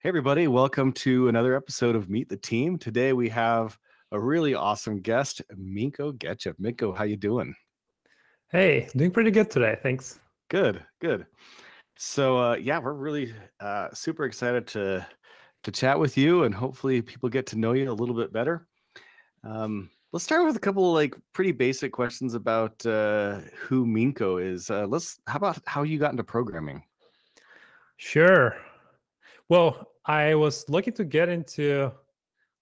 Hey, everybody. Welcome to another episode of Meet the Team. Today we have a really awesome guest, Minko Gechev. Minko, how you doing? Hey, doing pretty good today. Thanks. Good, good. So uh, yeah, we're really uh, super excited to to chat with you, and hopefully people get to know you a little bit better. Um, let's start with a couple like pretty basic questions about uh, who Minko is. Uh, let's how about how you got into programming? Sure. Well, I was looking to get into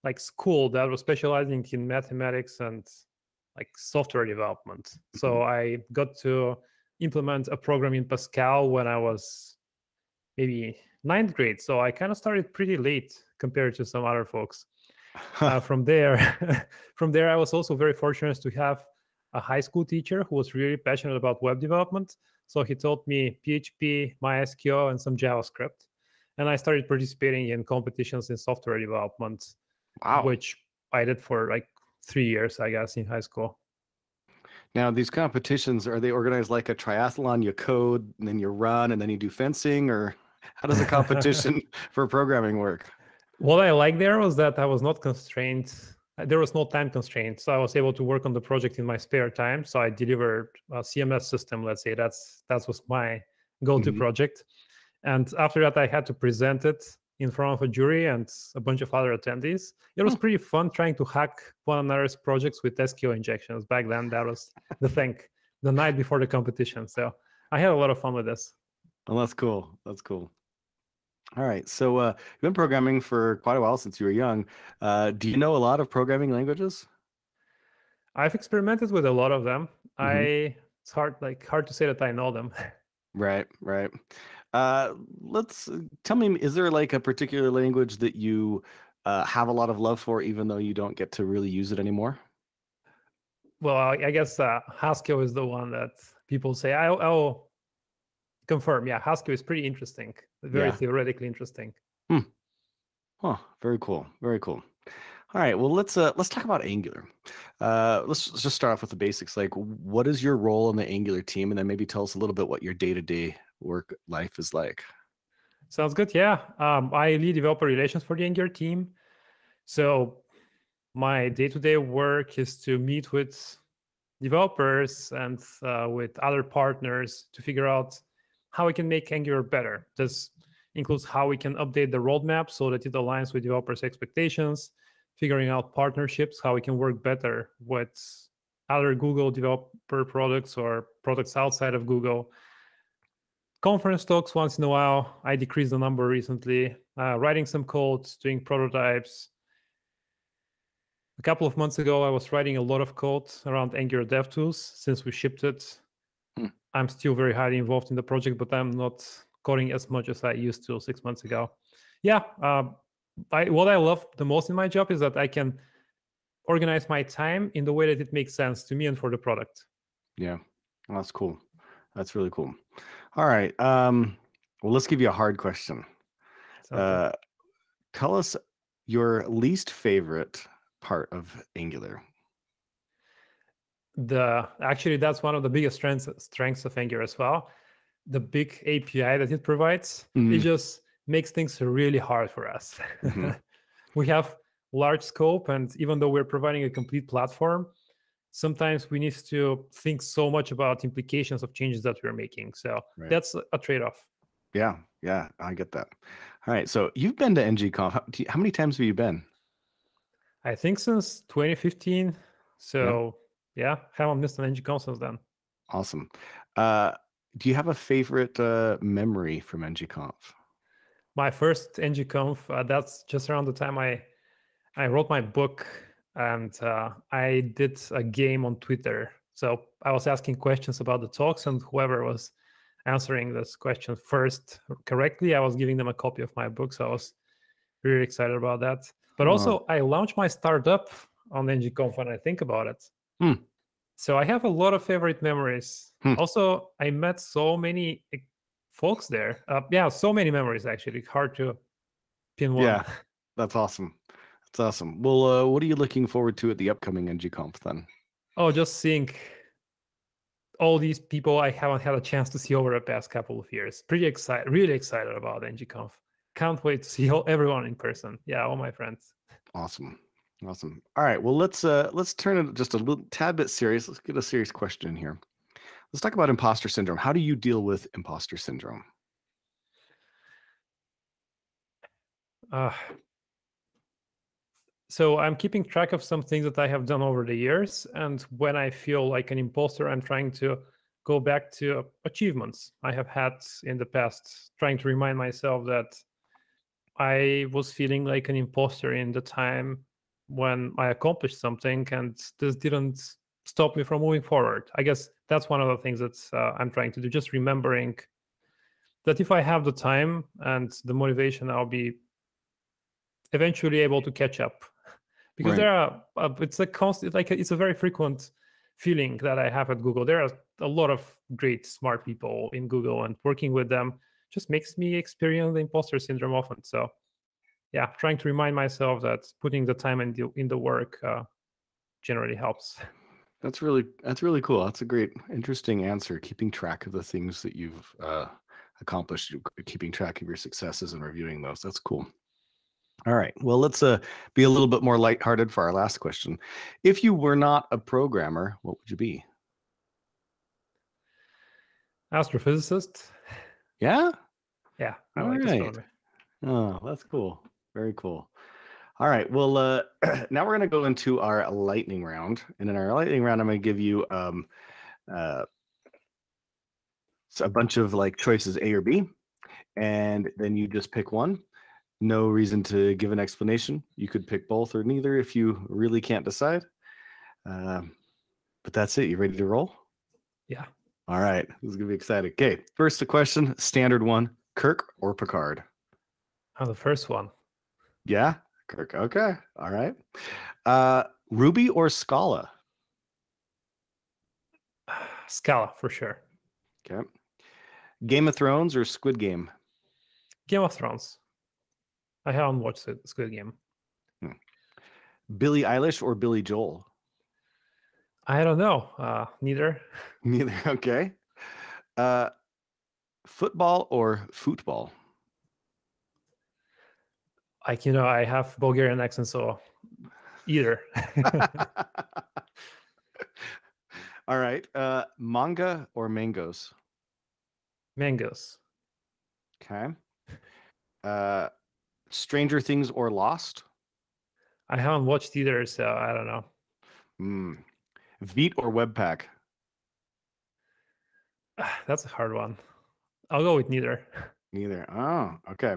like school that was specializing in mathematics and like software development. So Mhm. I got to implement a program in Pascal when I was maybe ninth grade. So I kind of started pretty late compared to some other folks. Uh, from there, from there, I was also very fortunate to have a high school teacher who was really passionate about web development. So he taught me PHP, MySQL, and some JavaScript. And I started participating in competitions in software development, wow. which I did for like three years, I guess, in high school. Now these competitions are they organized like a triathlon? You code, and then you run, and then you do fencing, or how does a competition for programming work? What I liked there was that I was not constrained. There was no time constraint, so I was able to work on the project in my spare time. So I delivered a CMS system. Let's say that's that was my go-to Mhm. project. And after that, I had to present it in front of a jury and a bunch of other attendees. It was Hmm. pretty fun trying to hack one another's projects with SQL injections. Back then, that was the thing. The night before the competition, so I had a lot of fun with this. Well, that's cool. That's cool. All right. So uh, you've been programming for quite a while since you were young. Uh, do you know a lot of programming languages? I've experimented with a lot of them. Mhm. I it's hard like hard to say that I know them. Right. Right. Uh, let's uh, tell me. Is there like a particular language that you uh, have a lot of love for, even though you don't get to really use it anymore? well, I, I guess uh, Haskell is the one that people say. I'll, I'll confirm. Yeah, Haskell is pretty interesting. Very Yeah. theoretically interesting. Hmm. Huh. Very cool. Very cool. All right. Well, let's uh, let's talk about Angular. Uh, let's let's just start off with the basics. Like, what is your role in the Angular team, and then maybe tell us a little bit what your day to day work life is like. Sounds good. Yeah. Um, I lead developer relations for the Angular team. So my day-to-day work is to meet with developers and uh, with other partners to figure out how we can make Angular better. This includes how we can update the roadmap so that it aligns with developers' expectations, figuring out partnerships, how we can work better with other Google developer products or products outside of Google. Conference talks once in a while. I decreased the number recently. Uh, writing some code, doing prototypes, a couple of months ago, I was writing a lot of code around Angular DevTools since we shipped it. Hmm. I'm still very highly involved in the project, but I'm not coding as much as I used to six months ago. Yeah, uh, I, what I love the most in my job is that I can organize my time in the way that it makes sense to me and for the product. Yeah, well, that's cool. That's really cool. All right. Um, well, let's give you a hard question. Uh, tell us your least favorite part of Angular. the actually that's one of the biggest strengths strengths of Angular as well. The big API that it provides, it Mhm. just makes things really hard for us. Mhm. we have large scope, and even though we're providing a complete platform, sometimes we need to think so much about implications of changes that we're making. So Right. that's a- a trade-off. Yeah, yeah, I get that. All right. So you've been to NGConf. How, you- how many times have you been? I think since 2015. So yeah, haven't missed an NGConf since then. Awesome. Uh, do you have a favorite uh, memory from NGConf? my first ngconf uh, that's just around the time i i wrote my book and uh, i did a game on twitter so i was asking questions about the talks and whoever was answering this question first correctly i was giving them a copy of my book so i was really excited about that but Wow. also i launched my startup on ngconf when i think about it Hmm. so i have a lot of favorite memories Hmm. also i met so many eh, folks there uh, yeah so many memories actually It's hard to pin one Yeah. That's awesome. That's awesome. Well, uh, what are you looking forward to at the upcoming NGConf then? oh just seeing all these people i haven't had a chance to see over the past couple of years pretty excited really excited about ngconf can't wait to see all, everyone in person. Yeah, all my friends. Awesome. Awesome. All right. Well, let's uh let's turn it just a little tad bit serious. Let's get a serious question in here. Let's talk about imposter syndrome. How do you deal with imposter syndrome? Uh, so I'm keeping track of some things that I have done over the years, and when I feel like an imposter, I'm trying to go back to achievements I have had in the past, trying to remind myself that I was feeling like an imposter in the time when I accomplished something, and this didn't stop me from moving forward. I guess that's one of the things that uh, I'm trying to do, just remembering that if I have the time and the motivation, I'll be eventually able to catch up. Because right. there are, uh, it's a constant, like it's a very frequent feeling that I have at Google. There are a lot of great, smart people in Google, and working with them just makes me experience the imposter syndrome often. So, yeah, trying to remind myself that putting the time in the in the work uh, generally helps. That's really that's really cool. That's a great, interesting answer. Keeping track of the things that you've uh, accomplished, keeping track of your successes and reviewing those. That's cool. All right. Well, let's uh, be a little bit more lighthearted for our last question. If you were not a programmer, what would you be? Astrophysicist. Yeah. Yeah. I All like right. Oh, that's cool. Very cool. All right. Well, uh, now we're going to go into our lightning round, and in our lightning round, I'm going to give you um, uh, a bunch of like choices A or B, and then you just pick one no reason to give an explanation. You could pick both or neither if you really can't decide. Um, but that's it. You ready to roll? Yeah. All right. This is going to be exciting. Okay. First, a question standard one Kirk or Picard? Oh, the first one. Yeah. Kirk. Okay. All right. Uh, Ruby or Scala? Scala for sure. Okay. Game of Thrones or Squid Game? Game of Thrones. I haven't watched the Squid Game. Hmm. Billie Eilish or Billy Joel? I don't know. Uh, neither. Neither. Okay. Uh, football or football? Like you know, I have Bulgarian accent, so either. All right. Uh, manga or mangoes? Mangoes. Okay. Uh, Stranger Things or Lost? I haven't watched either, so I don't know. Mm. Vite or Webpack? That's a hard one. I'll go with neither. Neither. Oh, okay.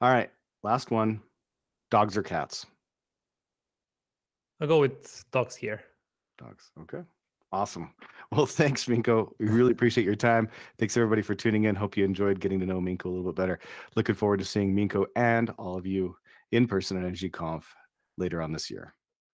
All right. Last one. Dogs or cats? I'll go with dogs here. Dogs. Okay. Awesome. Well, thanks, Minko. We really appreciate your time. Thanks, everybody, for tuning in. Hope you enjoyed getting to know Minko a little bit better. Looking forward to seeing Minko and all of you in person at NGConf later on this year.